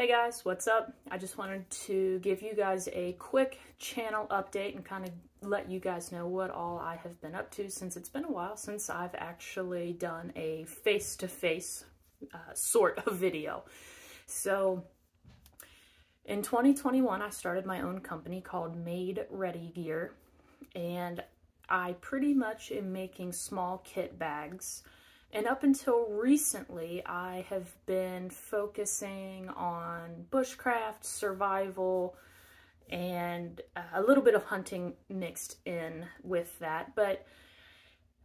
Hey guys, what's up? I just wanted to give you guys a quick channel update and kind of let you guys know what all I have been up to since it's been a while since I've actually done a face-to-face -face, uh, sort of video. So in 2021, I started my own company called Made Ready Gear and I pretty much am making small kit bags and up until recently, I have been focusing on bushcraft, survival, and a little bit of hunting mixed in with that. But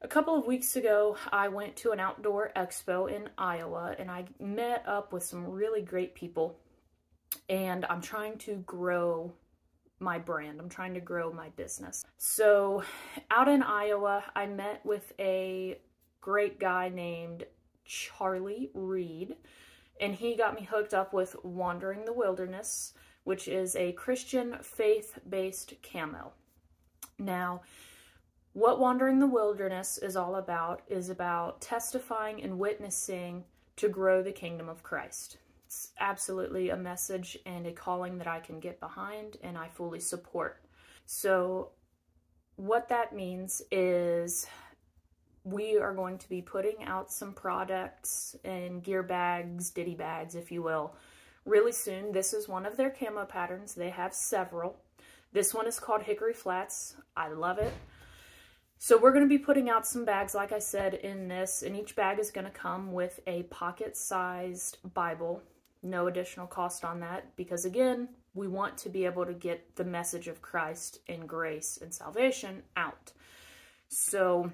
a couple of weeks ago, I went to an outdoor expo in Iowa and I met up with some really great people. And I'm trying to grow my brand. I'm trying to grow my business. So out in Iowa, I met with a great guy named Charlie Reed, and he got me hooked up with Wandering the Wilderness, which is a Christian faith-based camo. Now, what Wandering the Wilderness is all about is about testifying and witnessing to grow the kingdom of Christ. It's absolutely a message and a calling that I can get behind and I fully support. So what that means is we are going to be putting out some products and gear bags, ditty bags, if you will, really soon. This is one of their camo patterns. They have several. This one is called Hickory Flats. I love it. So we're going to be putting out some bags, like I said, in this, and each bag is going to come with a pocket-sized Bible. No additional cost on that, because again, we want to be able to get the message of Christ and grace and salvation out. So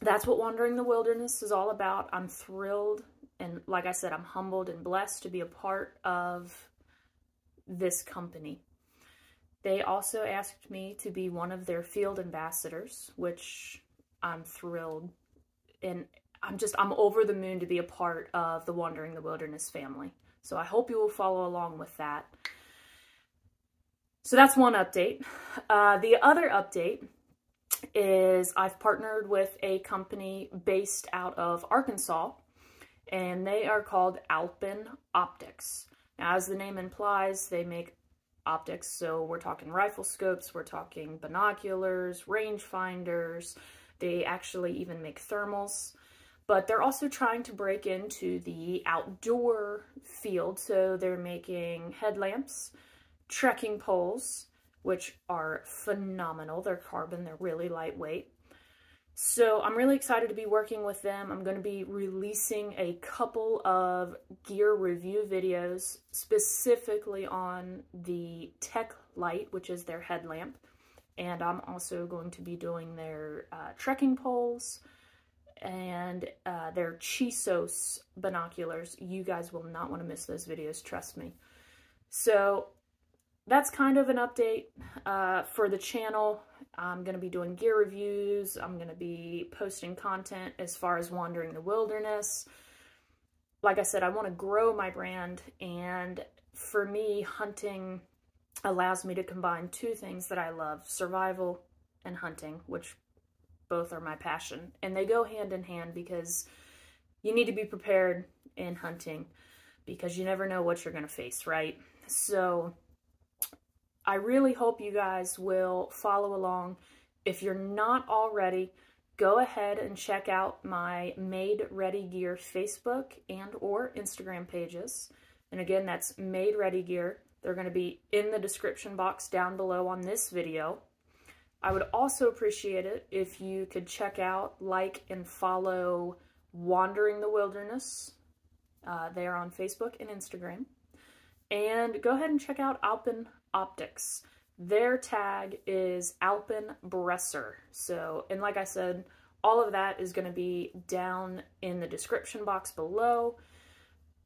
that's what Wandering the Wilderness is all about. I'm thrilled and like I said, I'm humbled and blessed to be a part of this company. They also asked me to be one of their field ambassadors, which I'm thrilled and I'm just, I'm over the moon to be a part of the Wandering the Wilderness family. So I hope you will follow along with that. So that's one update. Uh, the other update is I've partnered with a company based out of Arkansas, and they are called Alpen Optics. Now, as the name implies, they make optics, so we're talking rifle scopes, we're talking binoculars, rangefinders, they actually even make thermals, but they're also trying to break into the outdoor field, so they're making headlamps, trekking poles, which are phenomenal. They're carbon, they're really lightweight. So I'm really excited to be working with them. I'm going to be releasing a couple of gear review videos specifically on the Tech Light, which is their headlamp. And I'm also going to be doing their uh, trekking poles and uh, their Chisos binoculars. You guys will not want to miss those videos, trust me. So that's kind of an update uh, for the channel. I'm going to be doing gear reviews. I'm going to be posting content as far as wandering the wilderness. Like I said, I want to grow my brand, and for me, hunting allows me to combine two things that I love, survival and hunting, which both are my passion. And they go hand in hand because you need to be prepared in hunting because you never know what you're going to face, right? So I really hope you guys will follow along. If you're not already, go ahead and check out my Made Ready Gear Facebook and or Instagram pages. And again, that's Made Ready Gear. They're going to be in the description box down below on this video. I would also appreciate it if you could check out, like, and follow Wandering the Wilderness. Uh, they are on Facebook and Instagram. And go ahead and check out Alpen Optics. Their tag is Alpenbresser. So, and like I said, all of that is going to be down in the description box below.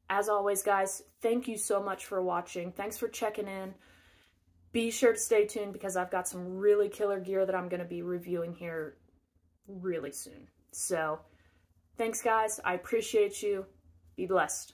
As always, guys, thank you so much for watching. Thanks for checking in. Be sure to stay tuned because I've got some really killer gear that I'm going to be reviewing here really soon. So, thanks, guys. I appreciate you. Be blessed.